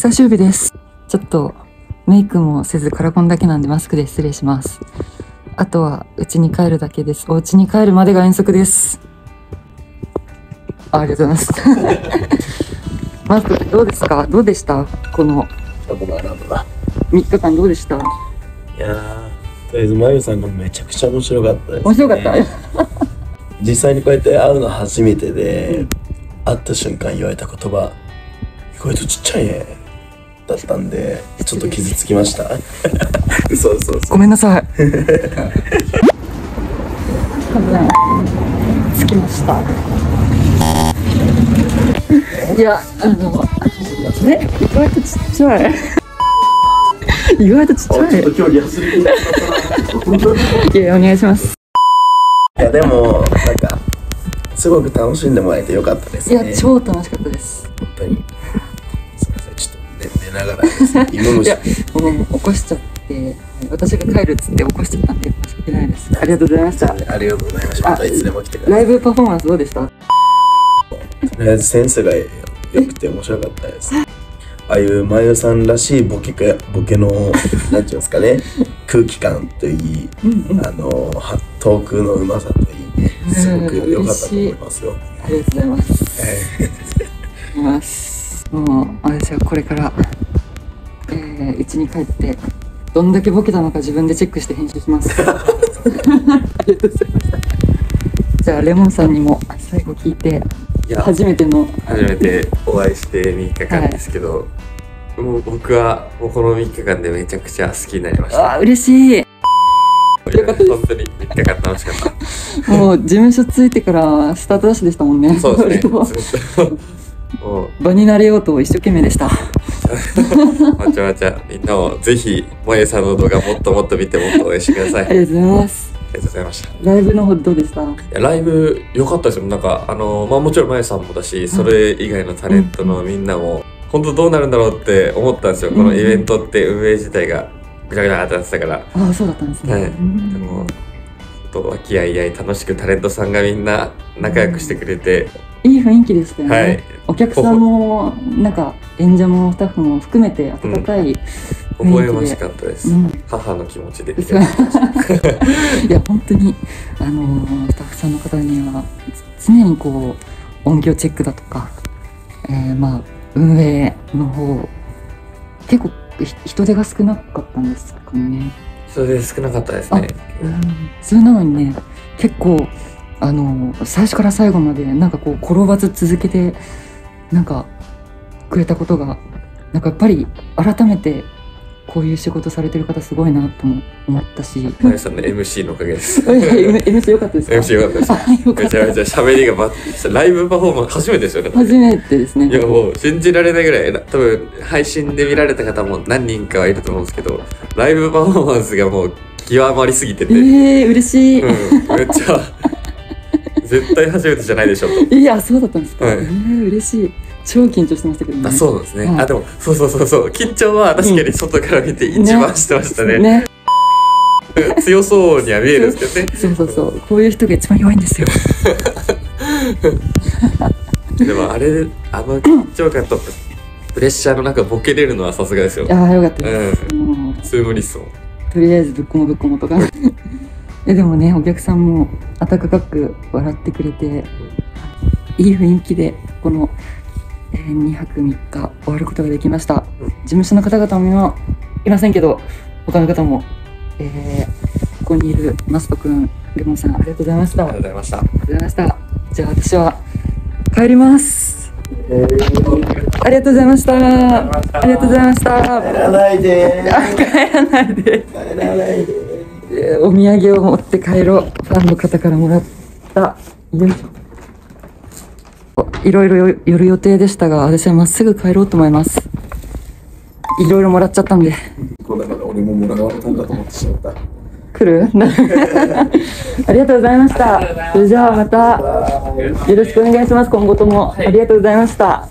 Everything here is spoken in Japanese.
最終日です。ちょっとメイクもせずカラコンだけなんでマスクで失礼します。あとは家に帰るだけです。お家に帰るまでが遠足です。あありがとうございます。まずどうですか？どうでした？このなんだなんだ3日間どうでした？いやーとりあえずまゆさんがめちゃくちゃ面白かったです、ね、面白かった？実際にこうやって会うの初めてで、会った瞬間言われた言葉意外とちっちゃいねだったんでちょっと傷つきました そうそうそごめんなさい。着きました。いや、あの、ね、意外とちっちゃい。意外とちっちゃい。う距離走りいや、お願いします。いやでもなんかすごく楽しんでもらえてよかったですねいや、超楽しかったです。本当にながらです芋虫いや、もう起こしちゃって、私が帰るっつって起こしちゃったんで、申し訳ないです。ありがとうございました。ありがとうございましたまたいつでも来てくださいライブパフォーマンスどうでした？とりあえずセンスが良くて面白かったです。ああいうまゆさんらしいボケかボケのなんていうんですかね 空気感といい、あのはトークのうまさといいねすごく良かったと思いますよ。ありがとうございます。ます。もう私はこれから、えー、家に帰ってどんだけボケたのか自分でチェックして編集します。ありがとうございました。じゃあレモンさんにも最後聞いていや初めての初めてお会いして3日間ですけど、もう僕はもうこの3日間でめちゃくちゃ好きになりました。あー嬉しい。本当に3日間楽しかった。もう事務所ついてからスタートダッシュでしたもんね。そうですね。場になれようと一生懸命でした。わちゃわちゃみんなもぜひもえさんの動画もっともっと見てもっと応援してください。ありありがとうございます。がとうございました。いライブの方どうでした？やライブ良かったですよ。なんかあのまあもちろんまえさんもだし、それ以外のタレントのみんなも本当どうなるんだろうって思ったんですよ。このイベントって運営自体がぐちゃぐちゃってなってたから。ああそうだったんですね。はいうんでもと和気あいあい楽しくタレントさんがみんな仲良くしてくれて、いい雰囲気でしたよね。はいお客さんもなんか演者もスタッフも含めて温かい、微笑ましかったです、うん。母の気持ちで いや本当にあのースタッフさんの方には常にこう音響チェックだとか、えーまあ運営の方結構ひ人手が少なかったんですかね。それで少なかったですね。うん。それなのにね結構あの最初から最後までなんかこう転ばず続けてなんかくれたことがなんかやっぱり改めてこういう仕事されてる方すごいなとも思ったし。まゆさんの MC のおかげです。MC 良かったですか？MC よかったです。めちゃめちゃ喋りがばライブパフォーマンス初めてですよね初めてですね。いやもう信じられないぐらいな多分配信で見られた方も何人かはいると思うんですけどライブパフォーマンスがもう極まりすぎてて、えー、嬉しい、うん、めっちゃ絶対初めてじゃないでしょと。いやそうだったんですか、はい。えー、嬉しい。超緊張してましたけどね。あそうなんですね、はい。あでもそうそうそうそう。緊張は確かに外から見て一番してましたね。ね。強そうには見えるんですけどね。そうそうそう。こういう人が一番弱いんですよ。でもあれであの緊張感とプレッシャーの中ボケれるのはさすがですよ。いやーよかったです、うもう普通無理っすも。んとりあえずぶっこもぶっこもとか。えでもねお客さんも温かく笑ってくれていい雰囲気でこの、えー2泊3日終わることができました。うん事務所の方々もいませんけど他の方も、えーここにいるマスト君レモンさんありがとうございました。ありがとうございました。がとうございました。じゃあ私は帰ります。ありがとうございました。ありがとうございました。帰らないで。あ帰らないで。帰らないで。えーお土産を持って帰ろう。ファンの方からもらった。よい。しょいろいろ寄る予定でしたが私はまっすぐ帰ろうと思います。いろいろもらっちゃったんで。こうだから俺ももらわれたんだと思ってしまった。来る？ありがとうございました。それじゃあまたよろしくお願いします。今後とも。ありがとうございました